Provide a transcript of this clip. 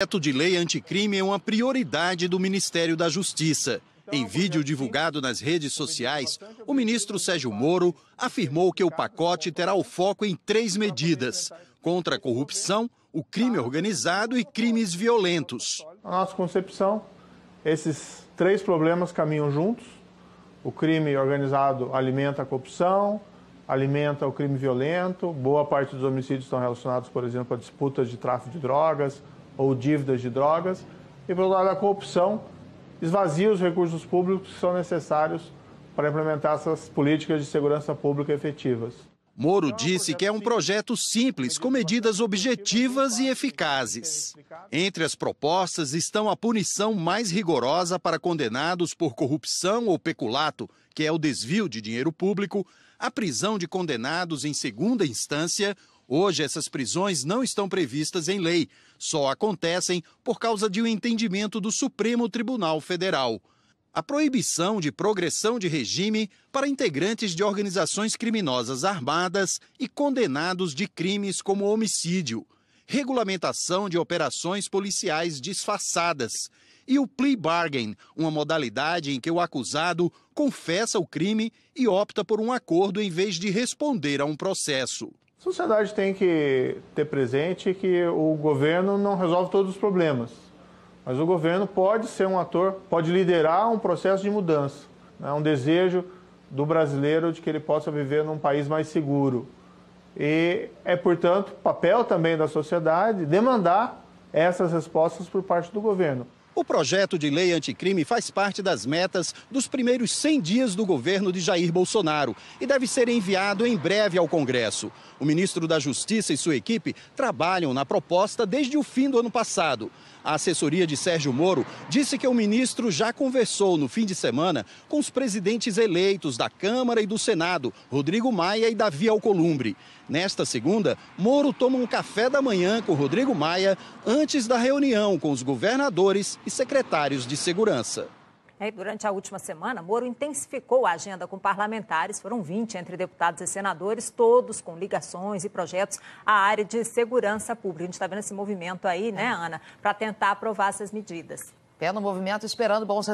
projeto de lei anticrime é uma prioridade do Ministério da Justiça. Em vídeo divulgado nas redes sociais, o ministro Sérgio Moro afirmou que o pacote terá o foco em três medidas: contra a corrupção, o crime organizado e crimes violentos. Na nossa concepção, esses três problemas caminham juntos. O crime organizado alimenta a corrupção, alimenta o crime violento. Boa parte dos homicídios estão relacionados, por exemplo, a disputas de tráfico de drogas ou dívidas de drogas. E, pelo lado da corrupção, esvazia os recursos públicos que são necessários para implementar essas políticas de segurança pública efetivas. Moro disse que é um projeto simples, com medidas objetivas e eficazes. Entre as propostas estão a punição mais rigorosa para condenados por corrupção ou peculato, que é o desvio de dinheiro público, a prisão de condenados em segunda instância. Hoje, essas prisões não estão previstas em lei, só acontecem por causa de um entendimento do Supremo Tribunal Federal. A proibição de progressão de regime para integrantes de organizações criminosas armadas e condenados de crimes como homicídio, regulamentação de operações policiais disfarçadas e o plea bargain, uma modalidade em que o acusado confessa o crime e opta por um acordo em vez de responder a um processo. A sociedade tem que ter presente que o governo não resolve todos os problemas, mas o governo pode ser um ator, pode liderar um processo de mudança, né? um desejo do brasileiro de que ele possa viver num país mais seguro. E é, portanto, papel também da sociedade demandar essas respostas por parte do governo. O projeto de lei anticrime faz parte das metas dos primeiros 100 dias do governo de Jair Bolsonaro e deve ser enviado em breve ao Congresso. O ministro da Justiça e sua equipe trabalham na proposta desde o fim do ano passado. A assessoria de Sérgio Moro disse que o ministro já conversou no fim de semana com os presidentes eleitos da Câmara e do Senado, Rodrigo Maia e Davi Alcolumbre. Nesta segunda, Moro toma um café da manhã com Rodrigo Maia antes da reunião com os governadores e secretários de segurança. É, durante a última semana, Moro intensificou a agenda com parlamentares, foram 20 entre deputados e senadores, todos com ligações e projetos à área de segurança pública. A gente está vendo esse movimento aí, né, Ana, para tentar aprovar essas medidas. Pé no movimento, esperando bons